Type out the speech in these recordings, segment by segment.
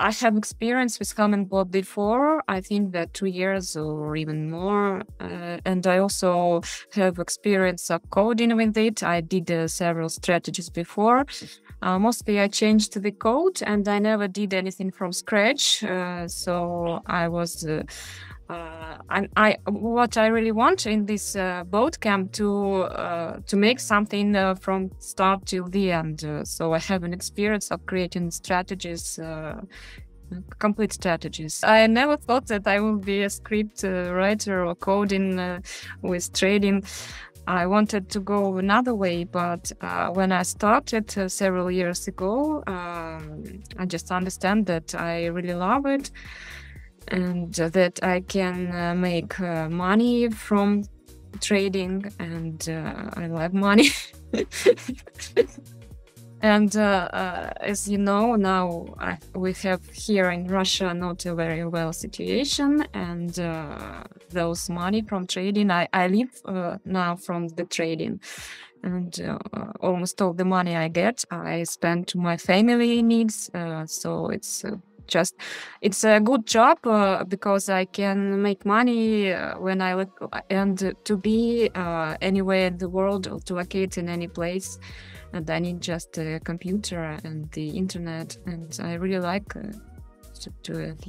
I have experience with Hummingbot before. I think that two years or even more. Uh, and I also have experience of coding with it. I did uh, several strategies before. Uh, mostly I changed the code and I never did anything from scratch. Uh, so I was uh, uh, and I what I really want in this uh, boot camp to uh, to make something uh, from start till the end. Uh, so I have an experience of creating strategies. Uh, complete strategies. I never thought that I would be a script writer or coding with trading. I wanted to go another way, but when I started several years ago, um, I just understand that I really love it and that I can uh, make uh, money from trading, and uh, I love money. and as you know, now I, we have here in Russia not a very well situation, and those money from trading, I, I live now from the trading and uh, almost all the money I get, I spend to my family needs. Uh, so it's uh, just it's a good job uh, because I can make money uh, when I look and to be uh, anywhere in the world or to locate in any place. And I need just a computer and the internet, and I really like uh, to do it.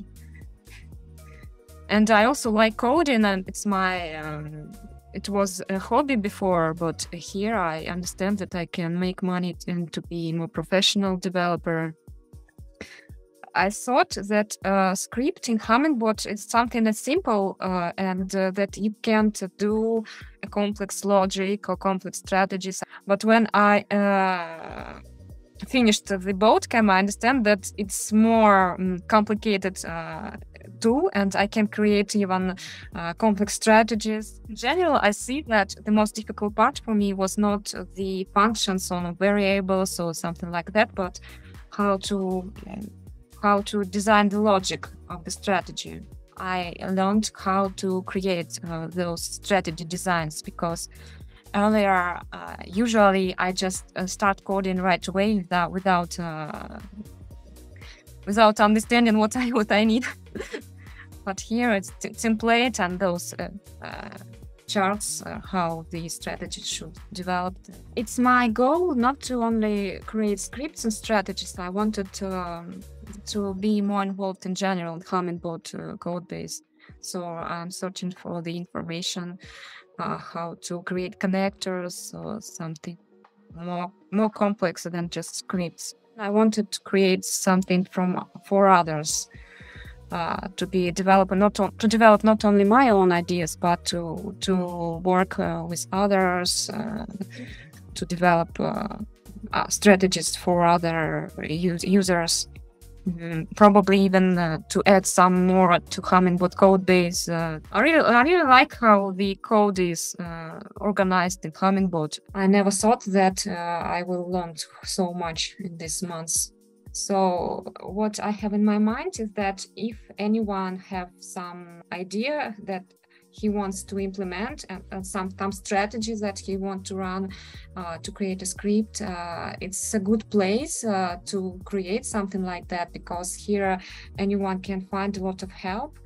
And I also like coding, and it's my um, it was a hobby before, but here I understand that I can make money and to be more professional developer I thought that uh, scripting Hummingbot is something that's simple uh, and uh, that you can't do a complex logic or complex strategies. But when I uh, finished the boot camp, I understand that it's more um, complicated uh, too, and I can create even uh, complex strategies. In general, I see that the most difficult part for me was not the functions on variables or something like that, but how to how to design the logic of the strategy. I learned how to create uh, those strategy designs because earlier, uh, usually I just uh, start coding right away without without uh, without understanding what I what I need. but here it's template and those uh, uh, charts uh, how the strategy should develop. It's my goal not to only create scripts and strategies. I wanted to um, to be more involved in general in Hummingbot uh, code base. So I'm searching for the information, uh, how to create connectors or something more more complex than just scripts. I wanted to create something from for others. Uh, to be developer, not to, to develop not only my own ideas, but to to work uh, with others, uh, to develop uh, uh, strategies for other users Mm, probably even uh, to add some more to Hummingbot code base. Uh, I really, I really like how the code is uh, organized in Hummingbot. I never thought that uh, I will learn so much in these months. So what I have in my mind is that if anyone have some idea that he wants to implement and, and some, some strategies that he wants to run uh, to create a script. Uh, it's a good place uh, to create something like that because here anyone can find a lot of help